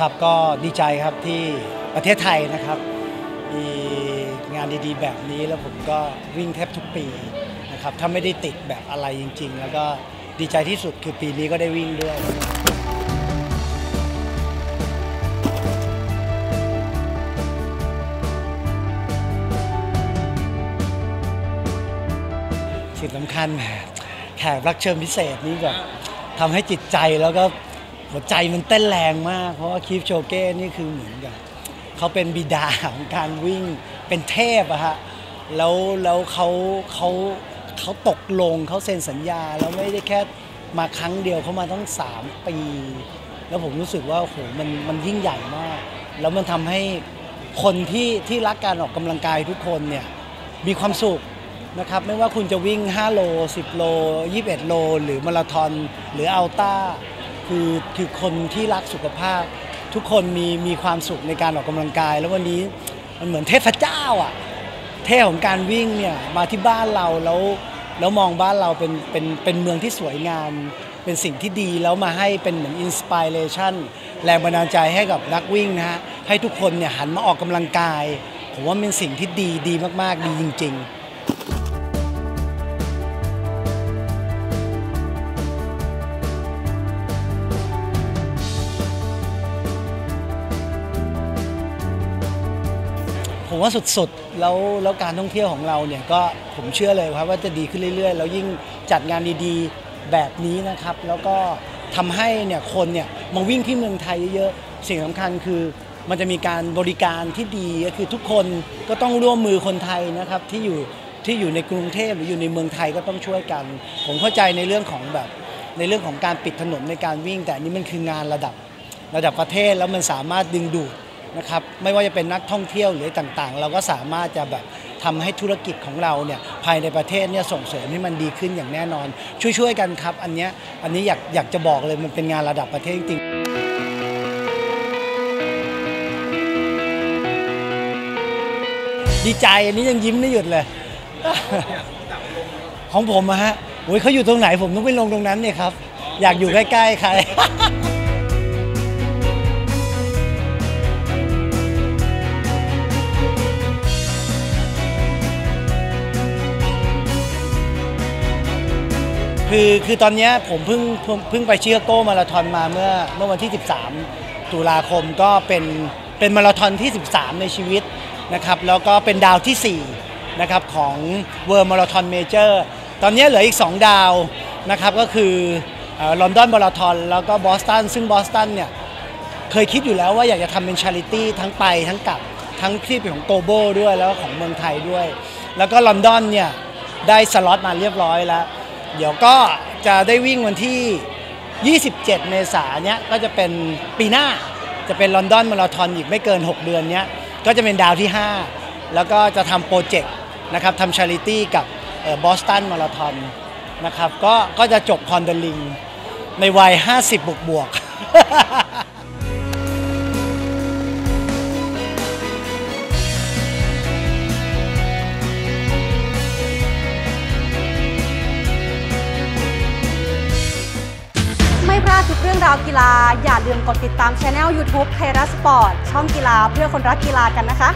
ครับก็ดีใจครับที่ประเทศไทยนะครับ มีงานดีๆ แบบนี้แล้วผมก็วิ่งแทบทุกปีนะครับถ้าไม่ได้ติดแบบอะไรจริง ๆ แล้วก็ดีใจที่สุดคือปีนี้ก็ได้วิ่งด้วยสิ่งสำคัญแขกรับเชิญพิเศษนี่แบบทำให้จิตใจแล้วก็ หัวใจมันเต้นแรงมาก เพราะว่าคีฟโชเก้นี่คือเหมือนกับเขาเป็นบิดาของการวิ่งเป็นเทพอะฮะแล้วแล้วเขาเขาเขาตกลงเขาเซ็นสัญญา แล้วไม่ได้แค่มาครั้งเดียวเขามาต้อง3 ปี แล้วผมรู้สึกว่าโหมันมันยิ่งใหญ่มาก แล้วมันทำให้คนที่ที่รักการออกกำลังกายทุกคนเนี่ยมีความสุขนะครับไม่ว่าคุณจะวิ่ง 5 โล 10 โล 21 โล หรือมาราธอนหรืออัลต้า คือคือคนที่รักสุขภาพ ทุกคนมีมีความสุขในการออกกำลังกาย แล้ววันนี้มันเหมือนเทพเจ้าอะเทพของการวิ่งเนี่ยมาที่บ้านเราแล้วแล้วมองบ้านเราเป็นเป็นเป็นเมืองที่สวยงาม เป็นสิ่งที่ดีแล้วมาให้เป็นเหมือนอินสปิเรชันแรงบันดาลใจให้กับนักวิ่งนะฮะให้ทุกคนเนี่ยหันมาออกกำลังกาย ผมว่าเป็นสิ่งที่ดีดีมาก ๆ ดีจริง ๆ ผมว่าสุดๆ แล้วแล้วการท่องเที่ยวของเราเนี่ยก็ผมเชื่อเลยครับว่าจะดีขึ้นเรื่อยๆ แล้วยิ่งจัดงานดีๆแบบนี้นะครับ แล้วก็ทำให้เนี่ยคนเนี่ยมาวิ่งที่เมืองไทยเยอะๆสิ่งสำคัญคือมันจะมีการบริการที่ดีก็คือทุกคนก็ต้องร่วมมือคนไทยนะครับที่อยู่ที่อยู่ในกรุงเทพหรืออยู่ในเมืองไทยก็ต้องช่วยกัน ผมเข้าใจในเรื่องของแบบในเรื่องของการปิดถนนในการวิ่ง แต่นนี้มันคืองานระดับระดับประเทศแล้วมันสามารถดึงดูด นะครับไม่ว่าจะเป็นนักท่องเที่ยวหรือต่างๆ เราก็สามารถจะแบบทำให้ธุรกิจของเราเนี่ยภายในประเทศเนี่ยส่งเสริมให้มันดีขึ้นอย่างแน่นอน ช่วยๆกันครับอันเนี้ยอันนี้อยากอยากจะบอกเลยมันเป็นงานระดับประเทศจริงดีใจอันนี้ยังยิ้มไม่หยุดเลย ของผมอะฮะโอ้ยเขาอยู่ตรงไหนผมต้องไปลงตรงนั้นเนี่ยครับ อยากอยู่ใกล้ๆใคร คือคือตอนนี้ผมเพิ่งเพิ่งไปชิคาโกมาราธอนมาเมื่อเมื่อวันที่ 13 ตุลาคมก็เป็นเป็นมาราธอนที่ 13 ในชีวิตนะครับแล้วก็เป็นดาวที่ 4 นะครับของ World Marathon Majors ตอนนี้เหลืออีก 2 ดาวนะครับก็คือลอนดอนมาราธอนแล้วก็บอสตันซึ่งบอสตันเนี่ยเคยคิดอยู่แล้วว่าอยากจะทำเป็น charity ทั้งไปทั้งกลับทั้งที่เป็นของ global ด้วยแล้วก็ของเมืองไทยด้วย แล้วก็ลอนดอนเนี่ยได้สล็อตมาเรียบร้อยแล้ว เดี๋ยวก็จะได้วิ่งวันที่ 27 เมษายนเนี้ยก็จะเป็นปีหน้าจะเป็นลอนดอนมาราธอนอีกไม่เกิน 6 เดือนเนี้ยก็จะเป็นดาวที่ 5 แล้วก็จะทำโปรเจกต์นะครับทำ charity กับบอสตันมาราธอนนะครับก็ก็จะจบคอนเดอะลิงในวัย 50 บวกบวก รื่องราวกีฬาอย่าลืมกดติดตามช anel YouTube ไทยรัฐสปอร์ตช่องกีฬาเพื่อคนรักกีฬากันนะคะ